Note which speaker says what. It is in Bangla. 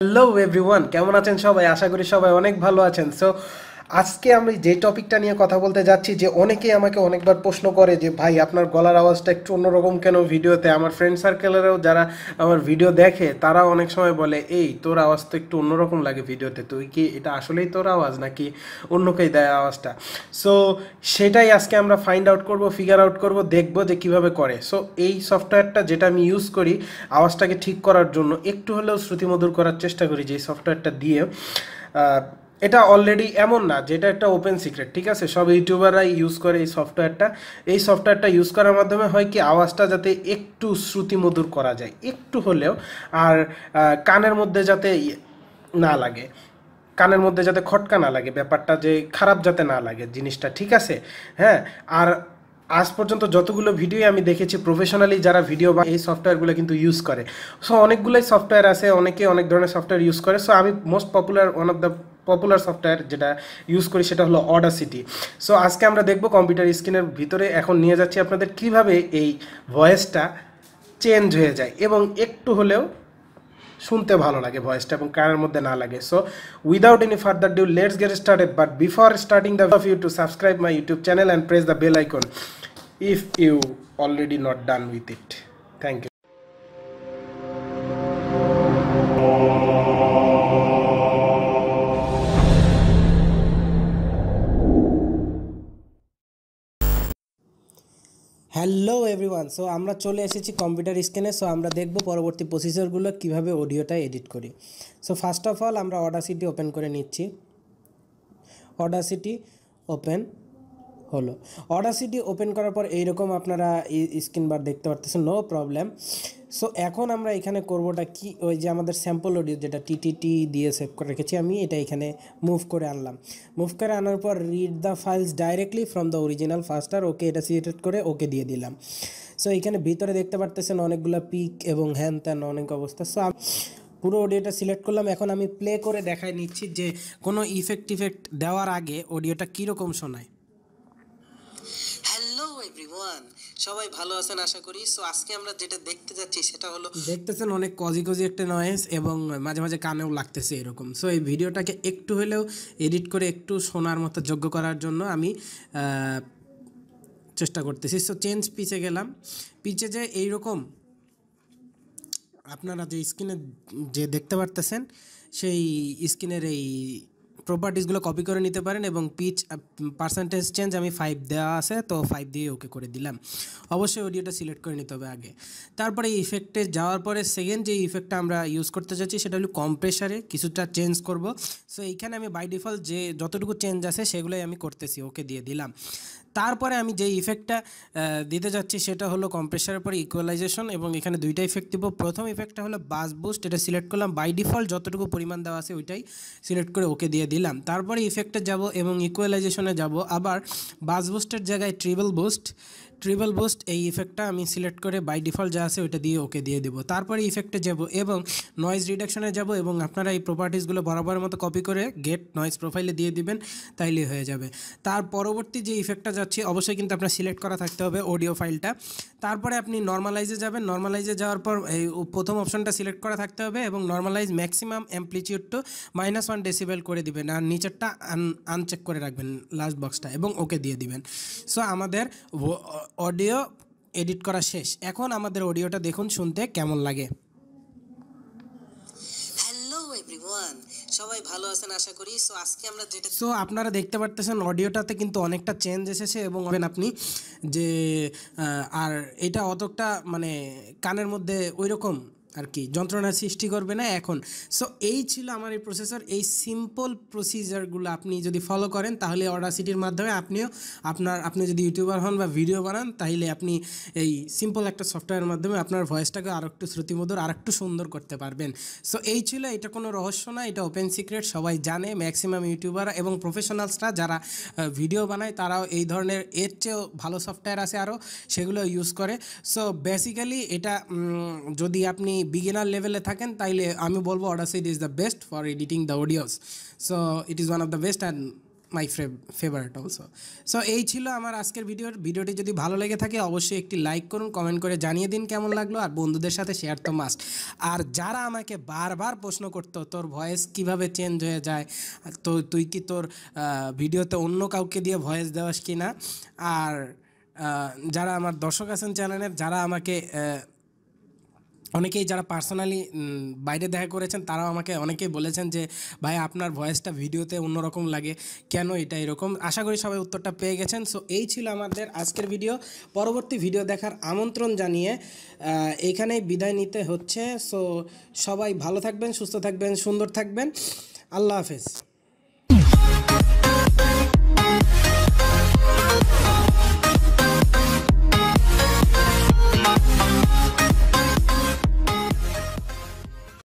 Speaker 1: হ্যালো এভরিওয়ান কেমন আছেন সবাই? আশা করি সবাই অনেক ভালো আছেন। সো আজকে আমি যে টপিকটা নিয়ে কথা বলতে যাচ্ছি, যে অনেকেই আমাকে অনেকবার প্রশ্ন করে যে, ভাই, আপনার গলার আওয়াজটা একটু অন্যরকম কেন ভিডিওতে? আমার ফ্রেন্ড সার্কেলেরও যারা আমার ভিডিও দেখে তারা অনেক সময় বলে, এই, তোর আওয়াজ তো একটু অন্যরকম লাগে ভিডিওতে। তুই কি এটা আসলেই তোর আওয়াজ নাকি অন্যকেই দেয় আওয়াজটা? সো সেটাই আজকে আমরা ফাইন্ড আউট করব ফিগার আউট করব, দেখব যে কীভাবে করে। সো এই সফটওয়্যারটা যেটা আমি ইউজ করি, আওয়াজটাকে ঠিক করার জন্য, একটু হলেও শ্রুতিমধুর করার চেষ্টা করি, যে সফটওয়্যারটা দিয়ে। এটা অলরেডি এমন না, যেটা একটা ওপেন সিক্রেট ঠিক আছে? সব ইউটিউবাররাই ইউজ করে এই সফটওয়্যারটা এই সফটওয়্যারটা ইউজ করার মাধ্যমে হয় কি, আওয়াজটা যাতে একটু শ্রুতিমধুর করা যায়, একটু হলেও, আর কানের মধ্যে যাতে না লাগে। কানের মধ্যে যাতে খটকা না লাগে, ব্যাপারটা যে খারাপ যাতে না লাগে জিনিসটা, ঠিক আছে? হ্যাঁ? আর আজ পর্যন্ত যতগুলো ভিডিও আমি দেখেছি প্রফেশনালি যারা ভিডিও বা এই সফটওয়্যারগুলো কিন্তু ইউজ করে। সো অনেকগুলোই সফটওয়্যার আছে, অনেকে অনেক ধরনের সফটওয়্যার ইউজ করে। সো আমি most popular one of the popular software যেটা ইউজ করি সেটা হলো অডাসিটি সো আজকে আমরা দেখব কম্পিউটার স্ক্রিনের ভিতরে এখন নিয়ে যাচ্ছি আপনাদের কীভাবে এই ভয়েসটা চেঞ্জ হয়ে যায় এবং একটু হলেও শুনতে ভালো লাগে ভয়েসটা এবং কানের মধ্যে না লাগে। So without any further due let's get started but before starting the of you to subscribe my YouTube channel and press the bell icon if you already not done with it thank you hello everyone so আমরা চলে এসেছি কম্পিউটার স্ক্রিনে সো আমরা দেখব পরবর্তী প্রসেসরগুলো কীভাবে অডিওটা এডিট করি। সো ফার্স্ট অফ অল আমরা অডাসিটি ওপেন করে নিচ্ছি। অডাসিটি ওপেন হলো। অডাসিটি ওপেন করার পর এইরকম আপনারা স্ক্রিন বার দেখতে পারতেছেন নো প্রবলেম সো এখন আমরা এখানে করবোটা কি, ওই যে আমাদের স্যাম্পল অডিও যেটা টিটিটি দিয়ে সেভ করে রেখেছি, আমি এটা এখানে মুভ করে আনলাম। মুভ করে আনার পর read the files directly from the original faster okay এটা সিলেক্ট করে ওকে দিয়ে দিলাম। সো এখানে ভিতরে দেখতে পারতেছেন অনেকগুলো পিক এবং হ্যান ত্যান, অনেক অবস্থা। সো পুরো অডিওটা সিলেক্ট করলাম। এখন আমি প্লে করে দেখাই নিচ্ছি যে কোনো ইফেক্ট ইফেক্ট দেওয়ার আগে অডিওটা কীরকম শোনায়।
Speaker 2: এভরিওয়ান সবাই ভালো আছেন আশা করি। সো আজকে আমরা যেটা দেখতে যাচ্ছি সেটা হলো
Speaker 1: দেখতেছেন অনেক কজি কজি একটা নয়েজ এবং মাঝে মাঝে কানেও লাগতেছে এরকম। সো এই ভিডিওটাকে একটু হলেও এডিট করে একটু শোনার মতো যোগ্য করার জন্য আমি চেষ্টা করতেছি। সো চেঞ্জ পিছে গেলাম। পিছে যে এইরকম, আপনারা যে স্ক্রিনে যে দেখতে পারতেছেন, সেই স্ক্রিনের এই প্রপার্টিসগুলো কপি করে নিতে পারেন এবং পিচ পার্সেন্টেজ চেঞ্জ আমি ফাইভ দেওয়া আছে, তো ফাইভ দিয়ে ওকে করে দিলাম। অবশ্যই অডিওটা সিলেক্ট করে নিতে হবে আগে। তারপরে এই ইফেক্টে যাওয়ার পরে সেকেন্ড যে ইফেক্টটা আমরা ইউজ করতে চাচ্ছি, সেটা হলো কম্প্রেসারে কিছুটা চেঞ্জ করব। সো এইখানে আমি বাই ডিফল্ট যে যতটুকু চেঞ্জ আছে, সেগুলোই আমি করতেছি ওকে দিয়ে দিলাম। তারপরে আমি যে ইফেক্টটা দিতে যাচ্ছি সেটা হলো কম্প্রেসারের পরে ইকুয়ালাইজেশন এবং এখানে দুইটা ইফেক্ট দিব। প্রথম ইফেক্টটা হলো বাস বুস্ট এটা সিলেক্ট করলাম। বাই ডিফল্ট যতটুকু পরিমাণ দেওয়া আছে ওইটাই সিলেক্ট করে ওকে দিয়ে দিলাম। তারপরে ইফেক্টে যাব এবং ইকুয়ালাইজেশনে যাব। আবার বাস বুস্টের জায়গায় ট্রিবল বুস্ট ট্রিবল বুস্ট, এই ইফেক্টটা আমি সিলেক্ট করে বাই ডিফল্ট যা আছে ওইটা দিয়ে ওকে দিয়ে দেবো। তারপরে ইফেক্টে যাব এবং নয়েজ রিডাকশনে যাব এবং আপনারা এই প্রপার্টিসগুলো বরাবরের মতো কপি করে গেট নয়েজ প্রোফাইলে দিয়ে দিবেন, তাইলে হয়ে যাবে। তার পরবর্তী যে ইফেক্টটা যাচ্ছে, অবশ্যই কিন্তু আপনার সিলেক্ট করা থাকতে হবে অডিও ফাইলটা তারপরে আপনি নর্মালাইজে যাবেন নর্মালাইজে যাওয়ার পর এই প্রথম অপশনটা সিলেক্ট করা থাকতে হবে এবং normalize maximum amplitude to minus one decibel করে দিবেন আর নিচেরটা আন আনচেক করে রাখবেন লাস্ট বক্সটা এবং ওকে দিয়ে দিবেন। সো আমাদের অডিও এডিট করা শেষ। এখন আমাদের অডিওটা দেখুন শুনতে কেমন লাগে।
Speaker 2: সবাই ভালো আছেন আশা করি। সো আজকে আমরা যেটা
Speaker 1: সো আপনারা দেখতে পারতেছেন অডিওটাতে কিন্তু অনেকটা চেঞ্জ এসেছে এবং হবেন আপনি যে আর এটা অতটা মানে কানের মধ্যে ওই রকম আর কি যন্ত্রণার সৃষ্টি করবে না এখন। সো এই ছিল আমার এই প্রসেসর এই সিম্পল প্রসিজারগুলো আপনি যদি ফলো করেন, তাহলে অডাসিটির মাধ্যমে আপনিও আপনার, আপনি যদি ইউটিউবার হন বা ভিডিও বানান তাহলে আপনি এই সিম্পল একটা সফটওয়্যারের মাধ্যমে আপনার ভয়েসটাকে আর একটু শ্রুতিমধুর আর একটু সুন্দর করতে পারবেন। সো এই ছিল, এটা কোনো রহস্য না, এটা ওপেন সিক্রেট সবাই জানে ম্যাক্সিমাম ইউটিউবার এবং প্রফেশনালসরা যারা ভিডিও বানায়, তারাও এই ধরনের এর চেয়েও ভালো সফটওয়্যার আছে আরও সেগুলো ইউজ করে। সো বেসিক্যালি এটা যদি আপনি বিগিনার লেভেলে থাকেন, তাইলে আমি বলব Audacity is the best for editing the audios so it is one of the best and my favourite also so এই ছিল আমার আজকের ভিডিওর ভিডিওটি যদি ভালো লেগে থাকে, অবশ্যই একটি লাইক করুন কমেন্ট করে জানিয়ে দিন কেমন লাগল, আর বন্ধুদের সাথে শেয়ার তো মাস্ট আর যারা আমাকে বারবার প্রশ্ন করতো, তোর ভয়েস কীভাবে চেঞ্জ হয়ে যায়? তো, তুই কি তোর ভিডিওতে অন্য কাউকে দিয়ে ভয়েস দেওয়াস কি না আর যারা আমার দর্শক আছেন চ্যানেলের যারা আমাকে অনেকেই যারা পার্সোনালি বাইরে দেখা করেছেন তারাও আমাকে অনেকেই বলেছেন যে ভাই আপনার ভয়েসটা ভিডিওতে অন্যরকম লাগে। কেন এটা এরকম? আশা করি সবাই উত্তরটা পেয়ে গেছেন। সো এই ছিল আমাদের আজকের ভিডিও পরবর্তী ভিডিও দেখার আমন্ত্রণ জানিয়ে আহ, এইখানেই বিদায় নিতে হচ্ছে। সো সবাই ভালো থাকবেন সুস্থ থাকবেন সুন্দর থাকবেন। আল্লাহ হাফেজ।